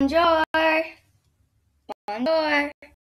Bonjour. Bonjour.